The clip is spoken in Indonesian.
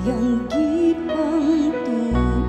yang gipang tuan